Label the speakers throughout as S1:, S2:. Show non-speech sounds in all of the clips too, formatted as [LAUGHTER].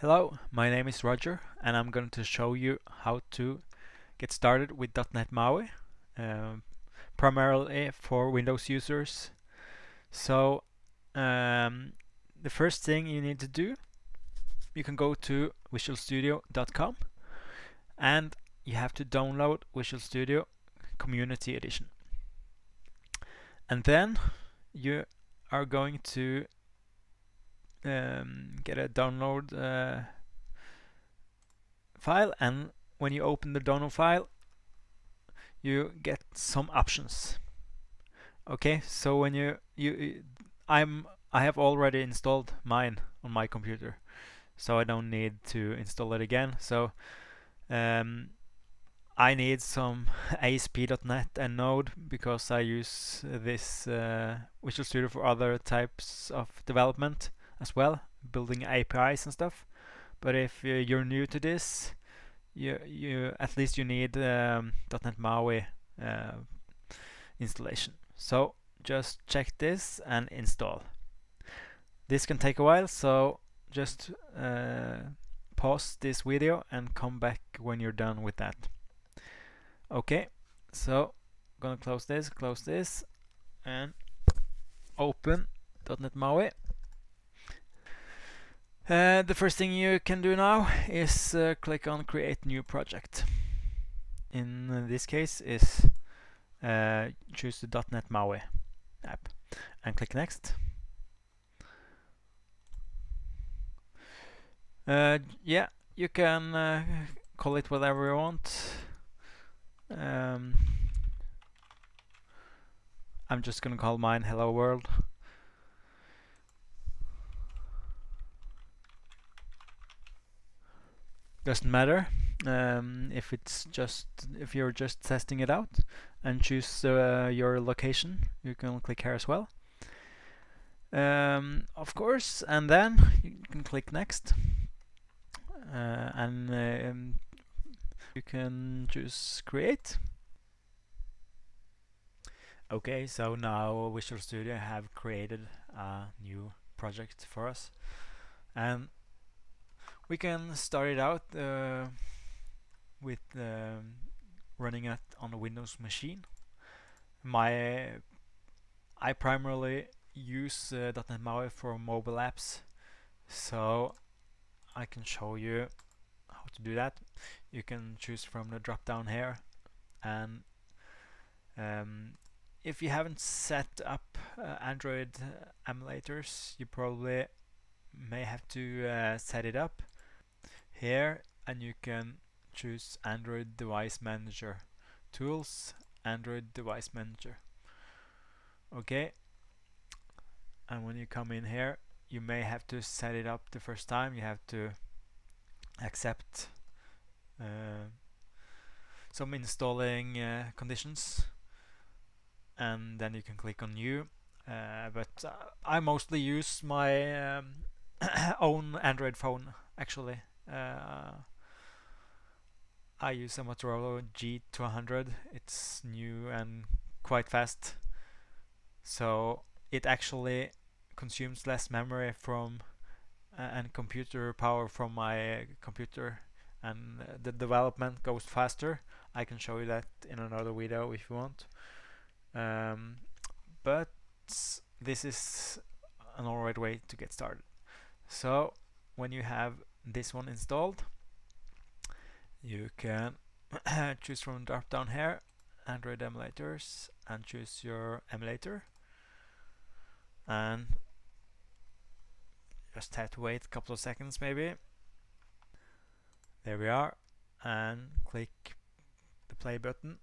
S1: Hello, my name is Roger and I'm going to show you how to get started with .NET MAUI um, primarily for Windows users. So um, the first thing you need to do you can go to visualstudio.com and you have to download Visual Studio Community Edition and then you are going to um, get a download uh, file and when you open the download file you get some options. Okay so when you you I'm I have already installed mine on my computer so I don't need to install it again. So um, I need some [LAUGHS] ASP.NET and Node because I use this uh, Visual Studio for other types of development as well, building APIs and stuff. But if uh, you're new to this, you you at least you need um, .NET MAUI uh, installation. So just check this and install. This can take a while, so just uh, pause this video and come back when you're done with that. Okay, so gonna close this, close this, and open .NET MAUI. Uh, the first thing you can do now is uh, click on create new project. In this case is uh, choose the .NET MAUI app and click next. Uh, yeah, you can uh, call it whatever you want. Um, I'm just gonna call mine hello world. Doesn't matter um, if it's just if you're just testing it out and choose uh, your location you can click here as well. Um, of course and then you can click next. Uh, and um, you can choose create. Okay so now Visual Studio have created a new project for us. And we can start it out uh, with um, running it on a Windows machine. My I primarily use uh, .NET MAUI for mobile apps, so I can show you how to do that. You can choose from the drop down here, and um, if you haven't set up uh, Android emulators, you probably may have to uh, set it up here and you can choose Android Device Manager Tools Android Device Manager. Okay? And when you come in here you may have to set it up the first time. You have to accept uh, some installing uh, conditions. And then you can click on new. Uh, but uh, I mostly use my um, [COUGHS] own Android phone actually uh, I use a Motorola G200. It's new and quite fast. So it actually consumes less memory from uh, and computer power from my computer and the development goes faster. I can show you that in another video if you want. Um, but this is an alright way to get started. So when you have this one installed you can [CLEARS THROAT] choose from drop down here Android emulators and choose your emulator. And just have to wait a couple of seconds maybe. There we are and click the play button.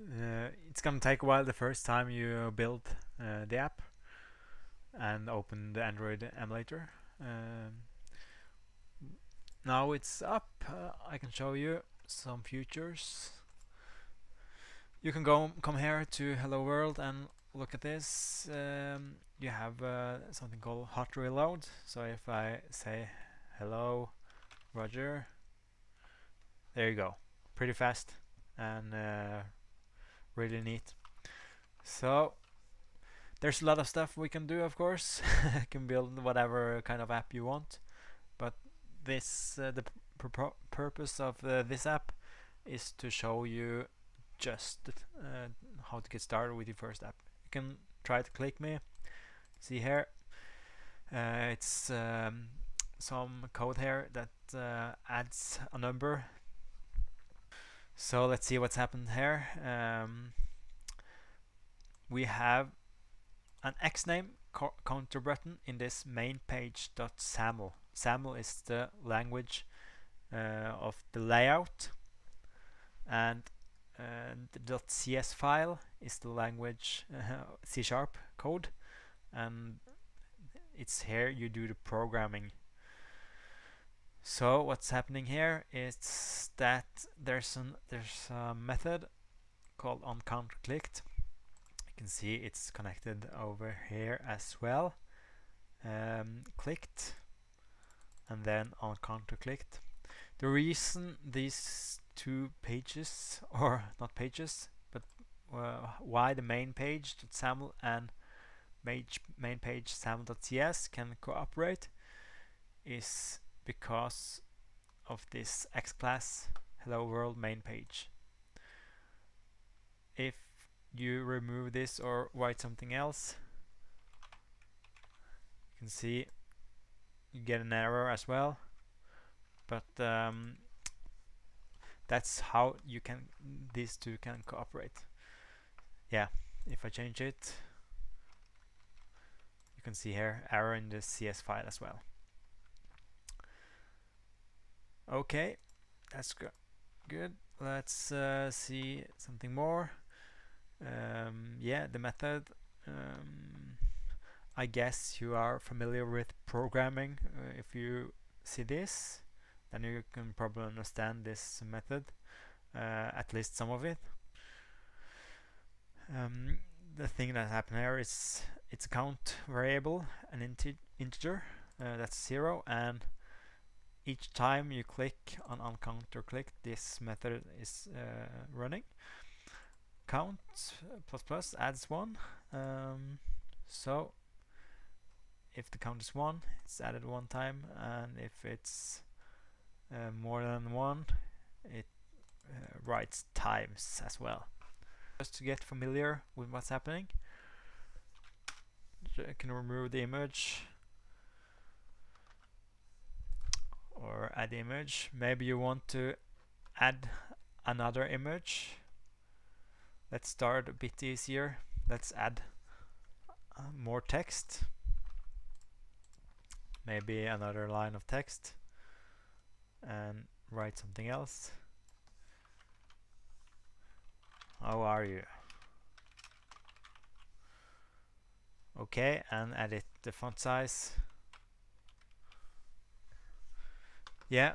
S1: Uh, it's gonna take a while the first time you build uh, the app and open the Android emulator um, now it's up. Uh, I can show you some futures. You can go come here to hello world and look at this. Um, you have uh, something called hot reload. So if I say hello Roger there you go. Pretty fast and uh, really neat. So there's a lot of stuff we can do of course [LAUGHS] you can build whatever kind of app you want but this uh, the purpose of uh, this app is to show you just uh, how to get started with your first app. You can try to click me. See here, uh, it's um, some code here that uh, adds a number. So let's see what's happened here. Um, we have an Xname counter button in this main page.xaml. XAML XAML is the language uh, of the layout and uh, the .cs file is the language uh, [LAUGHS] C sharp code and it's here you do the programming so what's happening here is that there's an there's a method called on counter clicked you can see it's connected over here as well um, clicked and then on counter clicked the reason these two pages [LAUGHS] or not pages but uh, why the main page .xaml and main page xaml.cs can cooperate is because of this X class hello world main page. If you remove this or write something else, you can see you get an error as well. But um, that's how you can these two can cooperate. Yeah, if I change it, you can see here error in the CS file as well. Okay, that's go good. Let's uh, see something more. Um, yeah, the method. Um, I guess you are familiar with programming. Uh, if you see this, then you can probably understand this method, uh, at least some of it. Um, the thing that happened here is it's a count variable, an integer, uh, that's zero, and each time you click on on counter click this method is uh, running count plus plus adds one. Um, so if the count is one it's added one time and if it's uh, more than one it uh, writes times as well. Just to get familiar with what's happening I can remove the image or add image. Maybe you want to add another image let's start a bit easier. Let's add uh, more text. Maybe another line of text and write something else. How are you? Okay and edit the font size. Yeah.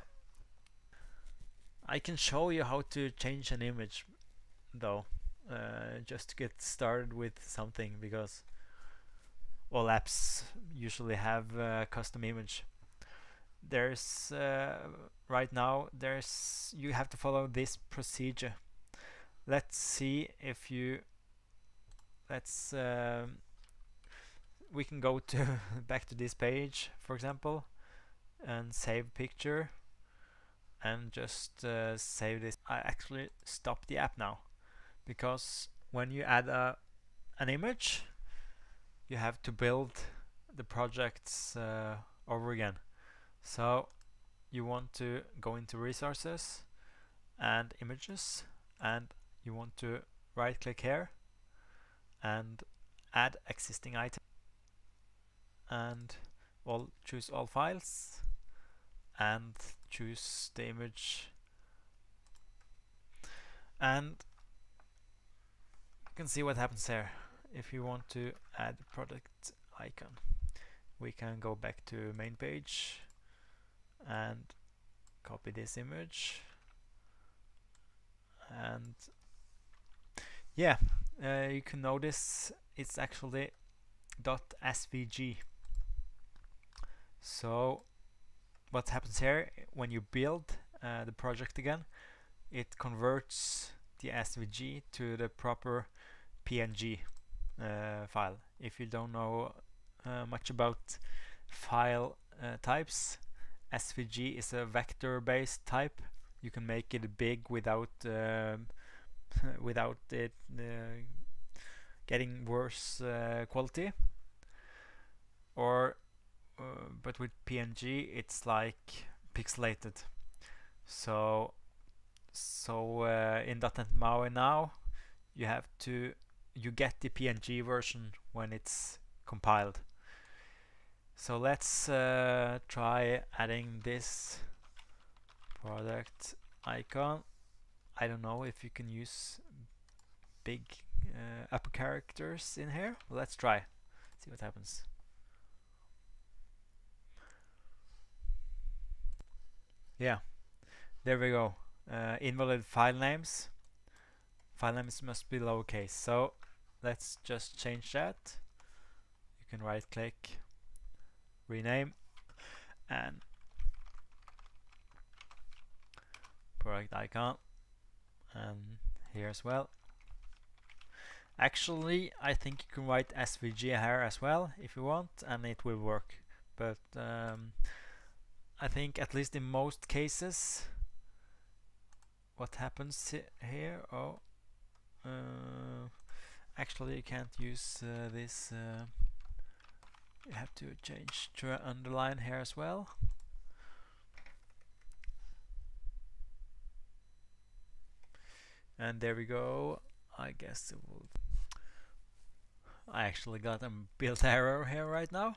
S1: I can show you how to change an image though. Uh, just to get started with something because all apps usually have a custom image. There's uh, right now there's you have to follow this procedure. Let's see if you let's um, we can go to [LAUGHS] back to this page for example and save picture and just uh, save this. I actually stop the app now because when you add a, an image you have to build the projects uh, over again. So you want to go into resources and images and you want to right click here and add existing item and all choose all files and choose the image and can see what happens here if you want to add product icon we can go back to main page and copy this image. And yeah uh, you can notice it's actually .svg so what happens here when you build uh, the project again it converts the SVG to the proper PNG uh, file if you don't know uh, much about file uh, types SVG is a vector-based type. You can make it big without uh, [LAUGHS] without it uh, getting worse uh, quality. Or uh, but with PNG, it's like pixelated. So so in .NET MAUI now, you have to you get the PNG version when it's compiled. So let's uh, try adding this product icon. I don't know if you can use big uh, upper characters in here. Let's try. See what happens. Yeah, there we go. Uh, invalid file names. File names must be lowercase. So let's just change that. You can right click rename and product icon and here as well. Actually I think you can write SVG here as well if you want and it will work. But um, I think at least in most cases what happens here? Oh uh, actually you can't use uh, this uh, you have to change to underline here as well. And there we go. I guess it will I actually got a build error here right now.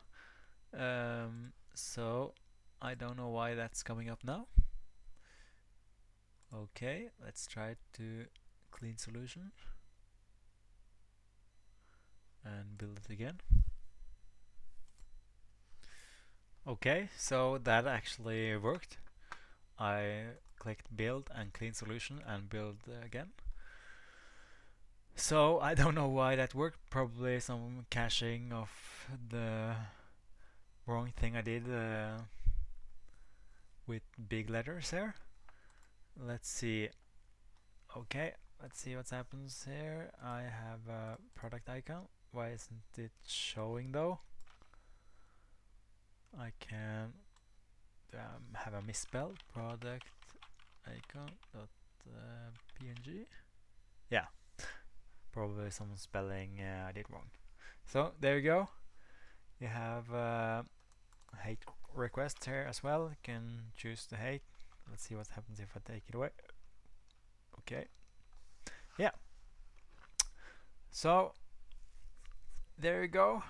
S1: Um, so I don't know why that's coming up now. Okay let's try to clean solution and build it again Okay, so that actually worked. I clicked build and clean solution and build again. So I don't know why that worked. Probably some caching of the wrong thing I did uh, with big letters here. Let's see. Okay, let's see what happens here. I have a product icon. Why isn't it showing though? I can um, have a misspell product icon dot uh, png yeah. Probably some spelling uh, I did wrong. So there you go. You have uh, height request here as well. You can choose the height. Let's see what happens if I take it away. Okay. Yeah. So there you go.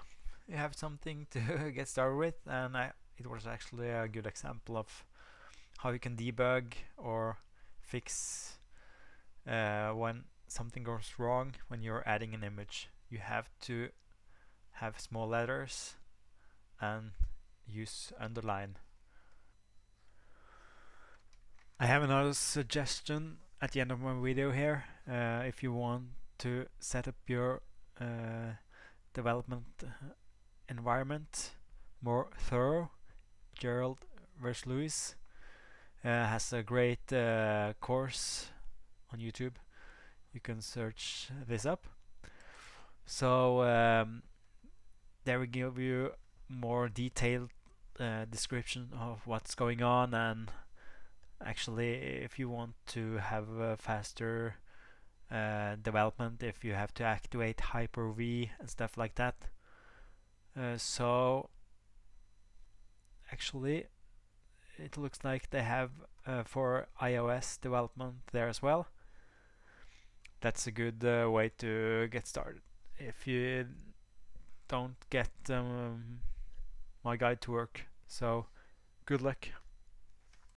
S1: You have something to [LAUGHS] get started with and I, it was actually a good example of how you can debug or fix uh, when something goes wrong when you're adding an image. You have to have small letters and use underline. I have another suggestion at the end of my video here uh, if you want to set up your uh, development environment more thorough. Gerald Versluis uh, has a great uh, course on YouTube. You can search this up. So um, there we give you more detailed uh, description of what's going on and actually if you want to have a faster uh, development if you have to activate Hyper-V and stuff like that uh, so actually it looks like they have uh, for iOS development there as well. That's a good uh, way to get started. If you don't get um, my guide to work, so good luck.